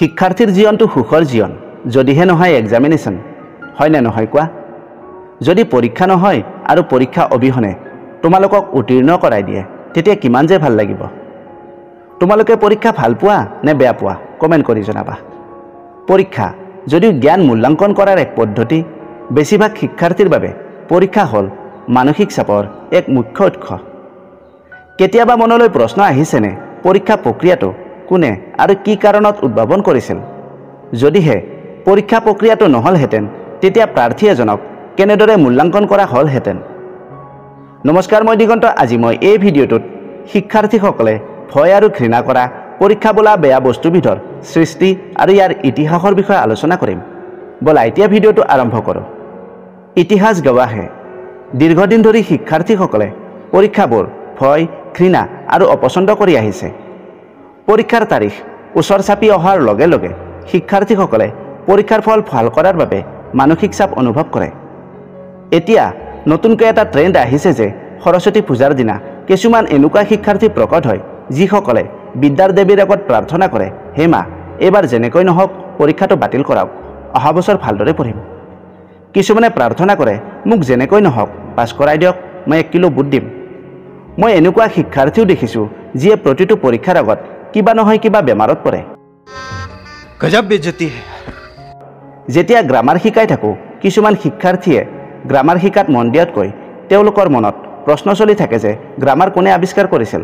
শিক্ষাৰ্থীৰ জীৱনটো সুখৰ জীৱন যদিহে নহয় এক্সামিনেশ্যন হয়নে নহয় কোৱা? যদি পৰীক্ষা নহয় আৰু পৰীক্ষা অবিহনে তোমালোকক উত্তীৰ্ণ কৰাই দিয়ে তেতিয়া কিমান যে ভাল লাগিব? তোমালোকে পৰীক্ষা ভাল পোৱা নে বেয়া পোৱা? কমেণ্ট কৰি জনাবা। পৰীক্ষা যদিও জ্ঞান মূল্যাংকন কৰাৰ এক পদ্ধতি বেছিভাগ শিক্ষাৰ্থীৰ বাবে পৰীক্ষা হ'ল মানসিক চাপৰ এক মুখ্য উৎস। কেতিয়াবা মনলৈ প্ৰশ্ন আহিছেনে? পৰীক্ষা প্ৰক্ৰিয়াটো কোনে আৰু কি কাৰণত উদ্ভাৱন কৰিছিল? যদিহে পৰীক্ষা প্ৰক্ৰিয়াটো নহ'লহেঁতেন তেতিয়া প্ৰাৰ্থী এজনক কেনেদৰে মূল্যাংকন কৰা হ'লহেঁতেন? নমস্কাৰ মই দিগন্ত। আজি মই এই ভিডিঅ'টোত শিক্ষাৰ্থীসকলে ভয় আৰু ঘৃণা কৰা পৰীক্ষা বোলা বেয়া বস্তুবিধৰ সৃষ্টি আৰু ইয়াৰ ইতিহাসৰ বিষয়ে আলোচনা কৰিম। ব'লা এতিয়া ভিডিঅ'টো আৰম্ভ কৰোঁ। ইতিহাস গৱাহে। দীৰ্ঘদিন ধৰি শিক্ষাৰ্থীসকলে পৰীক্ষাবোৰ ভয় ঘৃণা আৰু অপচন্দ কৰি আহিছে। পৰীক্ষাৰ তাৰিখ ওচৰ চাপি অহাৰ লগে লগে শিক্ষাৰ্থীসকলে পৰীক্ষাৰ ফল ভাল কৰাৰ বাবে মানসিক চাপ অনুভৱ কৰে। এতিয়া নতুনকৈ এটা ট্ৰেণ্ড আহিছে যে সৰস্বতী পূজাৰ দিনা কিছুমান এনেকুৱা শিক্ষাৰ্থী প্ৰকট হয় যিসকলে বিদ্যাৰ দেৱীৰ আগত প্ৰাৰ্থনা কৰে হে মা এইবাৰ যেনেকৈ নহওক পৰীক্ষাটো বাতিল কৰাওক অহা বছৰ ভালদৰে পঢ়িম। কিছুমানে প্ৰাৰ্থনা কৰে মোক যেনেকৈ নহওক পাছ কৰাই দিয়ক মই এক কিলো বুট দিম। মই এনেকুৱা শিক্ষাৰ্থীও দেখিছোঁ যিয়ে প্ৰতিটো পৰীক্ষাৰ আগত কিবা নহয় কিবা বেমাৰত পৰে। বেজতি যেতিয়া গ্ৰামাৰ শিকাই থাকোঁ কিছুমান শিক্ষাৰ্থীয়ে গ্ৰামাৰ শিকাত মন দিয়াতকৈ তেওঁলোকৰ মনত প্ৰশ্ন চলি থাকে যে গ্ৰামাৰ কোনে আৱিষ্কাৰ কৰিছিল?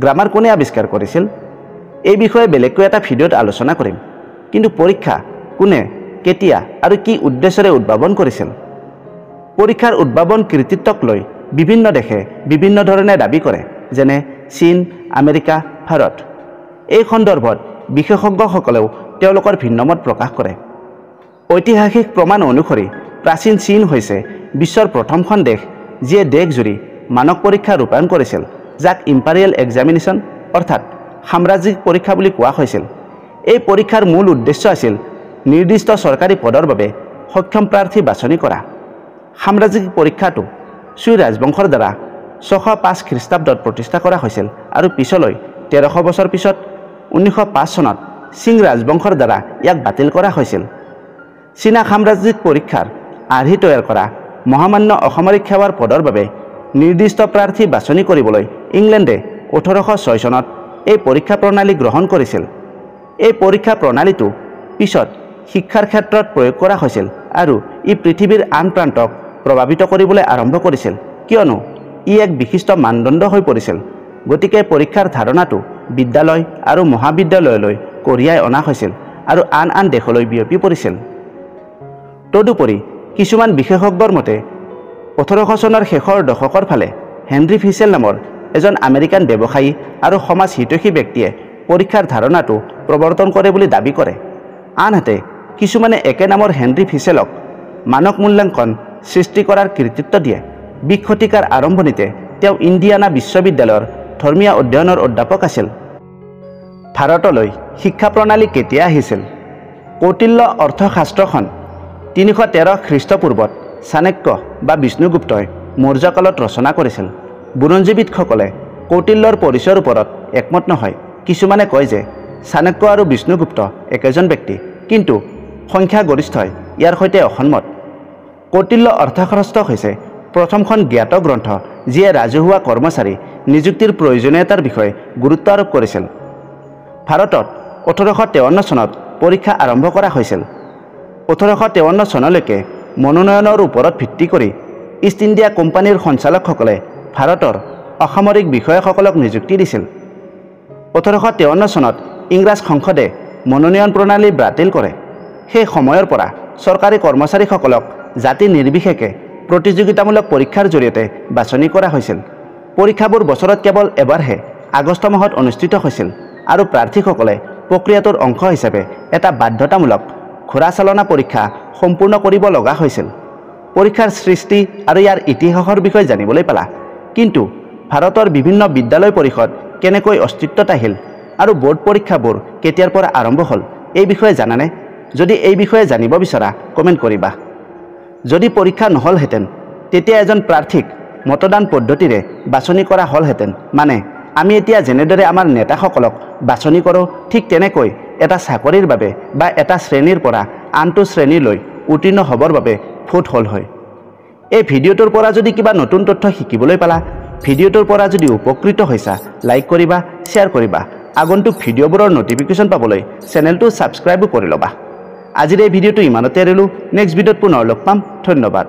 গ্ৰামাৰ কোনে আৱিষ্কাৰ কৰিছিল? এই বিষয়ে বেলেগকৈ এটা ভিডিঅ'ত আলোচনা কৰিম। কিন্তু পৰীক্ষা কোনে কেতিয়া আৰু কি উদ্দেশ্যৰে উদ্ভাৱন কৰিছিল? পৰীক্ষাৰ উদ্ভাৱন কৃতিত্বক লৈ বিভিন্ন দেশে বিভিন্ন ধৰণে দাবী কৰে যেনে চীন আমেৰিকা ভাৰত। এই সন্দৰ্ভত বিশেষজ্ঞসকলেও তেওঁলোকৰ ভিন্নমত প্ৰকাশ কৰে। ঐতিহাসিক প্ৰমাণ অনুসৰি প্ৰাচীন চীন হৈছে বিশ্বৰ প্ৰথমখন দেশ যিয়ে দেশজুৰি মানক পৰীক্ষা ৰূপায়ণ কৰিছিল যাক ইম্পাৰিয়েল এক্সামিনেশ্যন অৰ্থাৎ সাম্ৰাজ্যিক পৰীক্ষা বুলি কোৱা হৈছিল। এই পৰীক্ষাৰ মূল উদ্দেশ্য আছিল নিৰ্দিষ্ট চৰকাৰী পদৰ বাবে সক্ষম প্ৰাৰ্থী বাছনি কৰা। সাম্ৰাজ্যিক পৰীক্ষাটো চুই ৰাজবংশৰ দ্বাৰা ছশ পাঁচ খ্ৰীষ্টাব্দত প্ৰতিষ্ঠা কৰা হৈছিল আৰু পিছলৈ তেৰশ বছৰ পিছত ঊনৈছশ পাঁচ চনত সিং ৰাজবংশৰ দ্বাৰা ইয়াক বাতিল কৰা হৈছিল। চীনা সাম্ৰাজ্যিক পৰীক্ষাৰ আৰ্হি তৈয়াৰ কৰা মহামান্য অসামৰিক সেৱাৰ পদৰ বাবে নিৰ্দিষ্ট প্ৰাৰ্থী বাছনি কৰিবলৈ ইংলেণ্ডে ওঠৰশ ছয় চনত এই পৰীক্ষা প্ৰণালী গ্ৰহণ কৰিছিল। এই পৰীক্ষা প্ৰণালীটো পিছত শিক্ষাৰ ক্ষেত্ৰত প্ৰয়োগ কৰা হৈছিল আৰু ই পৃথিৱীৰ আন প্ৰান্তক প্ৰভাৱিত কৰিবলৈ আৰম্ভ কৰিছিল। কিয়নো ই এক বিশিষ্ট মানদণ্ড হৈ পৰিছিল। গতিকে পৰীক্ষাৰ ধাৰণাটো বিদ্যালয় আৰু মহাবিদ্যালয়লৈ কঢ়িয়াই অনা হৈছিল আৰু আন আন দেশলৈ বিয়পি পৰিছিল। তদুপৰি কিছুমান বিশেষজ্ঞৰ মতে ওঠৰশ চনৰ শেষৰ দশকৰ ফালে হেনৰী ফিছেল নামৰ এজন আমেৰিকান ব্যৱসায়ী আৰু সমাজ হিতৈষী ব্যক্তিয়ে পৰীক্ষাৰ ধাৰণাটো প্ৰৱৰ্তন কৰে বুলি দাবী কৰে। আনহাতে কিছুমানে একে নামৰ হেনৰী ফিছেলক মানক মূল্যাংকন সৃষ্টি কৰাৰ কৃতিত্ব দিয়ে। বিশ শতিকাৰ আৰম্ভণিতে তেওঁ ইণ্ডিয়ানা বিশ্ববিদ্যালয়ৰ ধৰ্মীয় অধ্যয়নৰ অধ্যাপক আছিল। ভাৰতলৈ শিক্ষা প্ৰণালী কেতিয়া আহিছিল? কৌটিল্য অৰ্থশাস্ত্ৰখন তিনিশ তেৰ খ্ৰীষ্টপূৰ্বত চাণক্য বা বিষ্ণুগুপ্তই মৌৰ্যকালত ৰচনা কৰিছিল। বুৰঞ্জীবিদসকলে কৌটিল্যৰ পৰিচয়ৰ ওপৰত একমত নহয়। কিছুমানে কয় যে চাণক্য আৰু বিষ্ণুগুপ্ত একেজন ব্যক্তি কিন্তু সংখ্যাগৰিষ্ঠই ইয়াৰ সৈতে অসন্মত। কৌটিল্য অৰ্থশাস্ত্ৰ হৈছে প্ৰথমখন জ্ঞাত গ্ৰন্থ যিয়ে ৰাজহুৱা কৰ্মচাৰী নিযুক্তিৰ প্ৰয়োজনীয়তাৰ বিষয়ে গুৰুত্ব আৰোপ কৰিছিল। ভাৰতত ওঠৰশ তেৱন্ন চনত পৰীক্ষা আৰম্ভ কৰা হৈছিল। ওঠৰশ তেৱন্ন চনলৈকে মনোনয়নৰ ওপৰত ভিত্তি কৰি ইষ্ট ইণ্ডিয়া কোম্পানীৰ সঞ্চালকসকলে ভাৰতৰ অসামৰিক বিষয়াসকলক নিযুক্তি দিছিল। ওঠৰশ তেৱন্ন চনত ইংৰাজ সংসদে মনোনয়ন প্ৰণালী বাতিল কৰে। সেই সময়ৰ পৰা চৰকাৰী কৰ্মচাৰীসকলক জাতি নিৰ্বিশেষে প্ৰতিযোগিতামূলক পৰীক্ষাৰ জৰিয়তে বাছনি কৰা হৈছিল। পৰীক্ষাবোৰ বছৰত কেৱল এবাৰহে আগষ্ট মাহত অনুষ্ঠিত হৈছিল আৰু প্ৰাৰ্থীসকলে প্ৰক্ৰিয়াটোৰ অংশ হিচাপে এটা বাধ্যতামূলক ঘোঁৰা চালনা পৰীক্ষা সম্পূৰ্ণ কৰিব লগা হৈছিল। পৰীক্ষাৰ সৃষ্টি আৰু ইয়াৰ ইতিহাসৰ বিষয়ে জানিবলৈ পালা। কিন্তু ভাৰতৰ বিভিন্ন বিদ্যালয় পৰিষদ কেনেকৈ অস্তিত্বত আহিল আৰু বোৰ্ড পৰীক্ষাবোৰ কেতিয়াৰ পৰা আৰম্ভ হ'ল এই বিষয়ে জানানে? যদি এই বিষয়ে জানিব বিচৰা কমেণ্ট কৰিবা। যদি পৰীক্ষা নহ'লহেঁতেন তেতিয়া এজন প্ৰাৰ্থীক মতদান পদ্ধতিৰে বাছনি কৰা হ'লহেঁতেন। মানে আমি এতিয়া যেনেদৰে আমাৰ নেতাসকলক বাছনি কৰোঁ ঠিক তেনেকৈ এটা চাকৰিৰ বাবে বা এটা শ্ৰেণীৰ পৰা আনটো শ্ৰেণীলৈ উত্তীৰ্ণ হ'বৰ বাবে ফুট হ'ল হয়। এই ভিডিঅ'টোৰ পৰা যদি কিবা নতুন তথ্য শিকিবলৈ পালা ভিডিঅ'টোৰ পৰা যদি উপকৃত হৈছা লাইক কৰিবা শ্বেয়াৰ কৰিবা আগন্তুক ভিডিঅ'বোৰৰ ন'টিফিকেশ্যন পাবলৈ চেনেলটো ছাবস্ক্ৰাইবো কৰি ল'বা। আজিৰ এই ভিডিঅ'টো ইমানতে এৰিলোঁ। নেক্সট ভিডিঅ'ত পুনৰ লগ পাম। ধন্যবাদ।